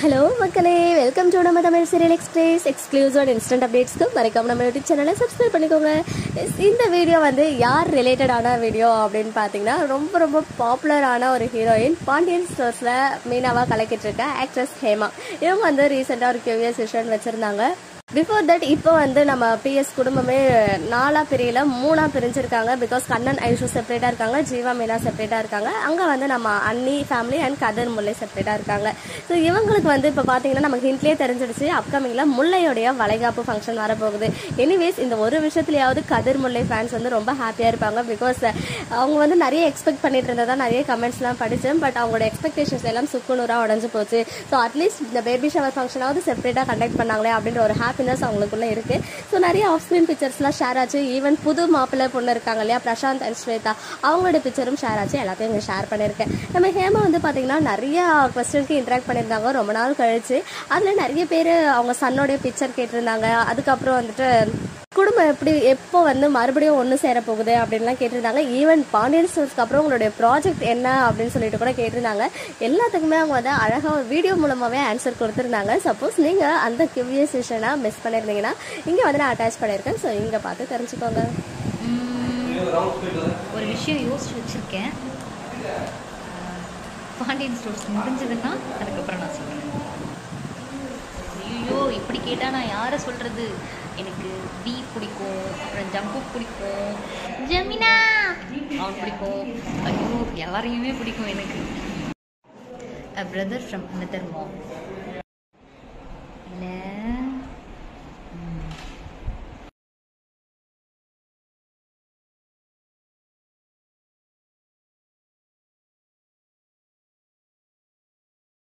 Hello மக்களே. Welcome to நம்ம Tamil serial express எக்ஸ்க்ளூசிவான இன்ஸ்டன்ட் அப்டேட்ஸ்க்கு மறக்காம நம்ம யூடியூப் சேனலை சப்ஸ்கிரைப் பண்ணிக்கோங்க. இந்த வீடியோ வந்து யார் ரிலேட்டடான வீடியோ அப்படின்னு பார்த்தீங்கன்னா ரொம்ப ரொம்ப பாப்புலரான ஒரு ஹீரோயின் பாண்டியன் ஸ்டோர்ஸில் மீனாவாக கலக்கிட்டு இருக்க ஆக்ட்ரஸ் ஹேமா. இவங்க வந்து ரீசெண்டாக ஒரு கியூவியஸ் செஷன் வச்சுருந்தாங்க. பிஃபோர் தட் இப்போ வந்து நம்ம பிஎஸ் குடும்பமே நாலா பிரியில மூணா பிரிஞ்சிருக்காங்க. பிகாஸ் கண்ணன் ஐஷு செப்பரேட்டா இருக்காங்க. ஜீவா மீனா செப்பரேட்டா இருக்காங்க. அங்க வந்து நம்ம அன்னி ஃபேமிலி அண்ட் கதர் முல்லை செப்பரேட்டா இருக்காங்க. ஸோ இவங்களுக்கு வந்து இப்போ பார்த்தீங்கன்னா நமக்கு ஹிண்ட்லேயே தெரிஞ்சிடுச்சு. அப்கமிங்ல முல்லையோடைய வளைகாப்பு ஃபங்க்ஷன் வரப்போகுது. எனிவேஸ் இந்த ஒரு விஷயத்துலயாவது கதிர் முல்லை ஃபேன்ஸ் வந்து ரொம்ப ஹாப்பியா இருப்பாங்க. பிகாஸ் அவங்க வந்து நிறைய எக்ஸ்பெக்ட் பண்ணிட்டு இருந்ததா நிறைய கமெண்ட்ஸ்லாம் படித்தேன் பட் அவங்களோட எக்ஸ்பெக்டேஷன்ஸ் எல்லாம் சுக்குநூறாக உடஞ்சு போச்சு. ஸோ அட்லீஸ்ட் இந்த பேபி ஷவர் ஃபங்க்ஷனாவது செப்பரேட்டாக கண்டக்ட் பண்ணாங்களே அப்படின்ற ஒரு ஹாப்பி ஹாப்பினஸ் அவங்களுக்குள்ளே இருக்குது ஸோ நிறைய ஆஃப் ஸ்க்ரீன் பிக்சர்ஸ்லாம் ஷேர் ஆச்சு. ஈவன் புது மாப்பிள்ளை பொண்ணு இருக்காங்க இல்லையா? பிரசாந்த் அண்ட் ஸ்வேதா. அவங்களோட பிக்சரும் ஷேர் ஆச்சு. எல்லாத்தையும் இங்கே ஷேர் பண்ணியிருக்கேன். நம்ம ஹேமா வந்து பார்த்தீங்கன்னா நிறைய கொஸ்டினுக்கு இன்ட்ராக்ட் பண்ணியிருந்தாங்க. ரொம்ப நாள் கழிச்சு. அதில் நிறைய பேர் அவங்க சன்னோடைய பிக்சர் கேட்டிருந்தாங்க. அதுக்கப்புறம் வந்துட்டு குடும்பம் எப்படி எப்போ வந்து மறுபடியும் ஒன்று சேர போகுது அப்படின்லாம் கேட்டிருந்தாங்க. ஈவன் பாண்டியன் ஸ்டோர்ஸ்க்கு அப்புறம் உங்களுடைய ப்ராஜெக்ட் என்ன அப்படின்னு சொல்லிட்டு கூட கேட்டிருந்தாங்க. எல்லாத்துக்குமே அவங்க வந்து அழகாக ஒரு வீடியோ மூலமாகவே ஆன்சர் கொடுத்துருந்தாங்க. சப்போஸ் நீங்கள் அந்த கியூவியஸ் செஷனை மிஸ் பண்ணியிருந்தீங்கன்னா இங்கே வந்து நான் அட்டாச் பண்ணியிருக்கேன் ஸோ இங்கே பார்த்து தெரிஞ்சுக்கோங்க. ஒரு விஷயம் யோசிச்சு வச்சிருக்கேன். பாண்டியன் ஸ்டோர்ஸ் முடிஞ்சதுன்னா அதுக்கப்புறம் நான் சொல்கிறேன் கேட்டால் நான் யாரை சொல்கிறது எனக்கு பி பிடிக்கும் அப்புறம் ஜம்பு பிடிக்கும் ஜமினா அவன் பிடிக்கும். ஐயோ எல்லாரையுமே பிடிக்கும் எனக்கு. A brother from another mom. இல்லை